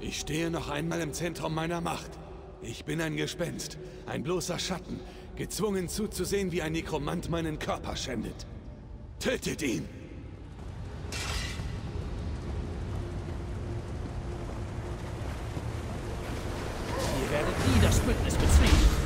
Ich stehe noch einmal im Zentrum meiner Macht. Ich bin ein Gespenst, ein bloßer Schatten, gezwungen zuzusehen, wie ein Nekromant meinen Körper schändet. Tötet ihn! Ihr werdet nie das Bündnis bezwingen.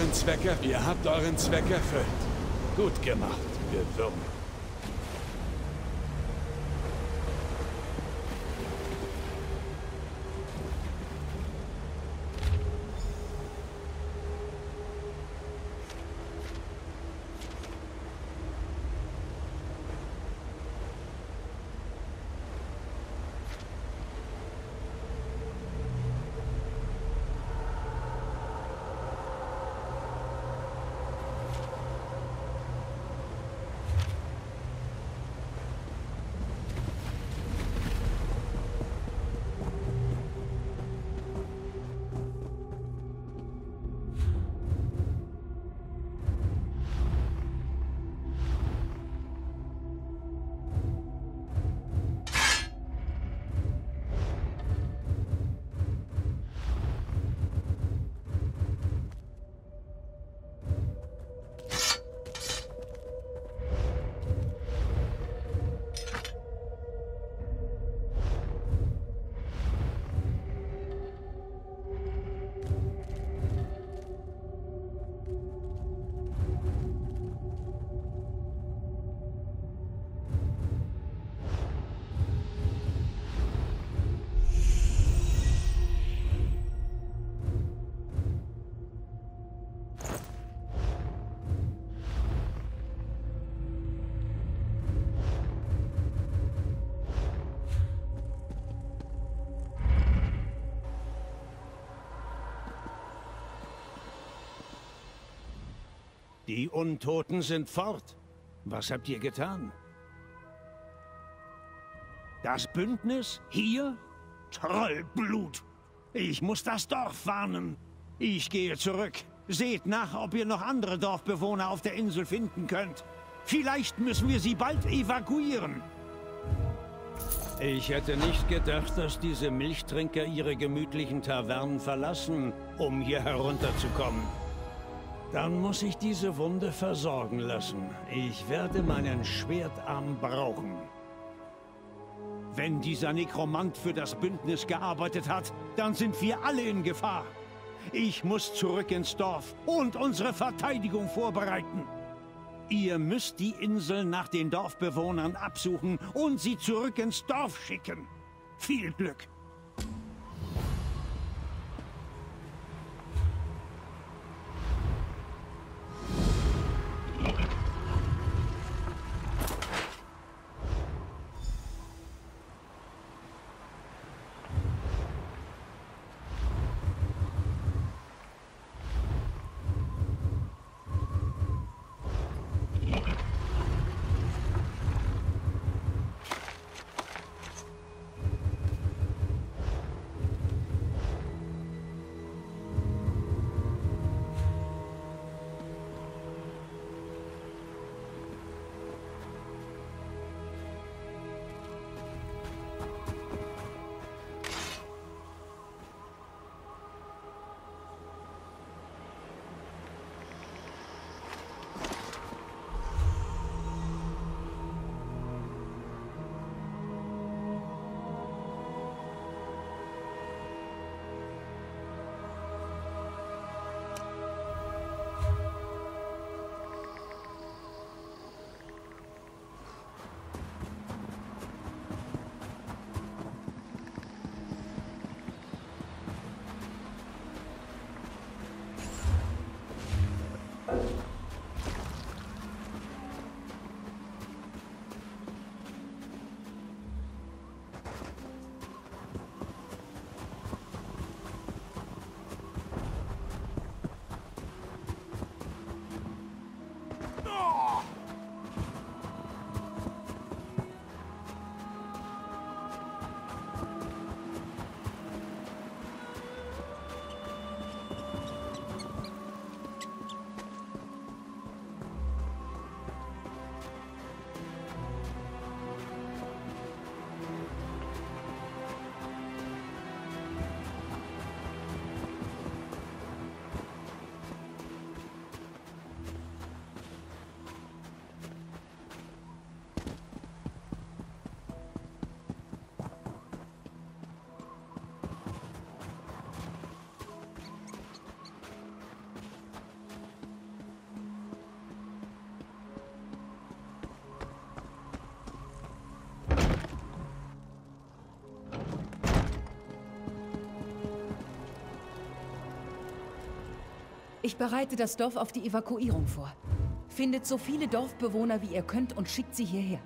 Euren Zweck, er- ihr habt euren Zweck erfüllt. Gut gemacht, ihr Die Untoten sind fort. Was habt ihr getan? Das Bündnis? Hier? Trollblut! Ich muss das Dorf warnen. Ich gehe zurück. Seht nach, ob ihr noch andere Dorfbewohner auf der Insel finden könnt. Vielleicht müssen wir sie bald evakuieren. Ich hätte nicht gedacht, dass diese Milchtrinker ihre gemütlichen Tavernen verlassen, um hier herunterzukommen. Dann muss ich diese Wunde versorgen lassen. Ich werde meinen Schwertarm brauchen. Wenn dieser Nekromant für das Bündnis gearbeitet hat, dann sind wir alle in Gefahr. Ich muss zurück ins Dorf und unsere Verteidigung vorbereiten. Ihr müsst die Insel nach den Dorfbewohnern absuchen und sie zurück ins Dorf schicken. Viel Glück! Ich bereite das Dorf auf die Evakuierung vor. Findet so viele Dorfbewohner, wie ihr könnt und schickt sie hierher.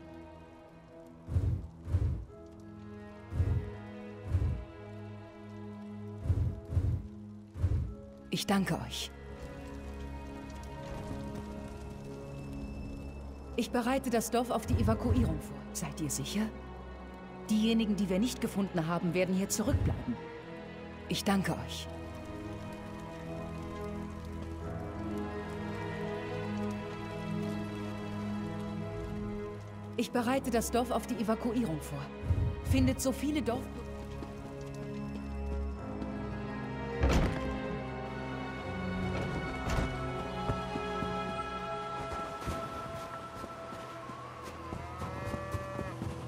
Ich danke euch. Ich bereite das Dorf auf die Evakuierung vor. Seid ihr sicher? Diejenigen, die wir nicht gefunden haben, werden hier zurückbleiben. Ich danke euch. Ich bereite das Dorf auf die Evakuierung vor. Findet so viele Dorf...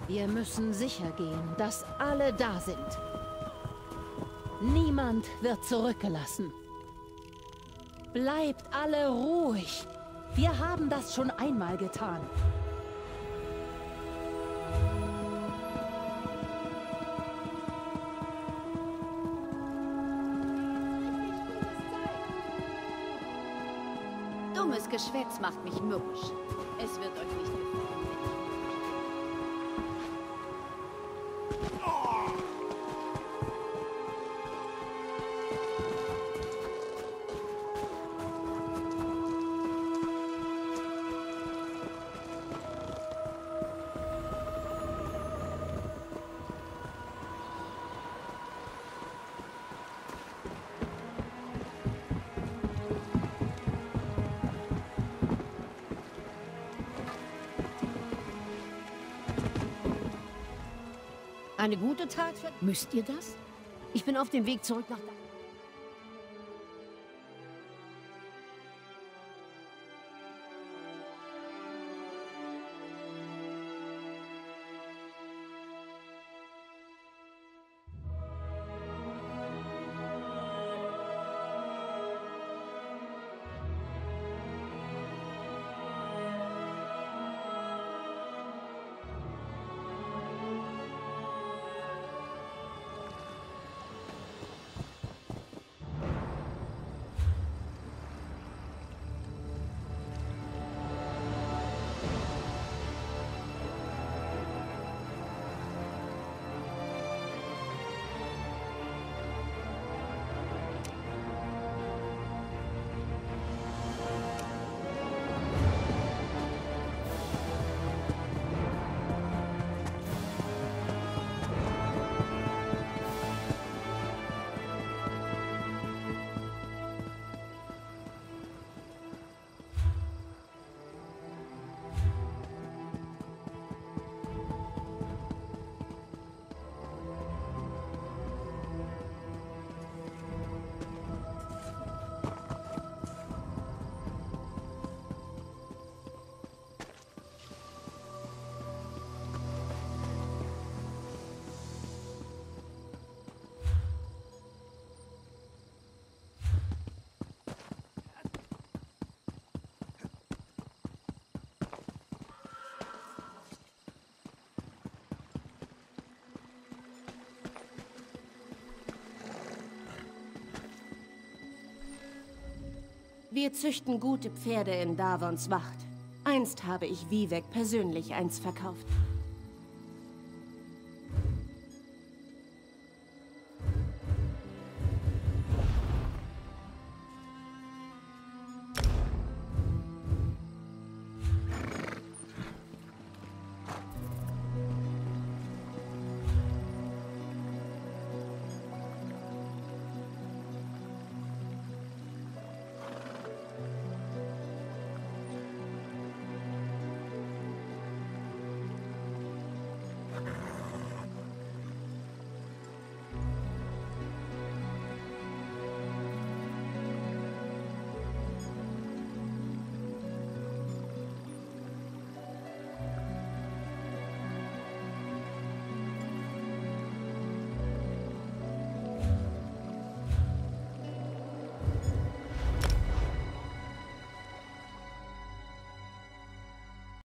Wir müssen sicher gehen, dass alle da sind. Niemand wird zurückgelassen. Bleibt alle ruhig. Wir haben das schon einmal getan. Dummes Geschwätz macht mich mürrisch. Es wird euch nicht gefallen. Eine gute Tat für... Müsst ihr das? Ich bin auf dem Weg zurück nach... Wir züchten gute Pferde in Davons Wacht. Einst habe ich Vivek persönlich eins verkauft.